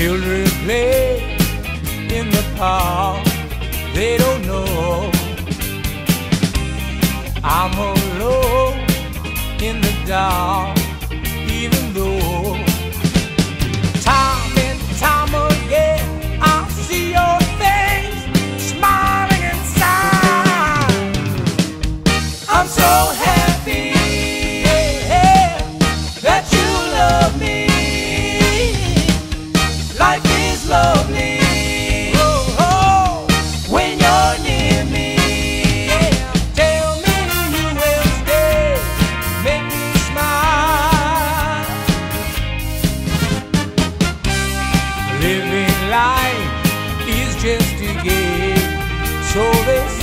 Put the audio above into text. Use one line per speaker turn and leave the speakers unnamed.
Children play in the park, they don't know. I'm alone in the dark. Just a game, so they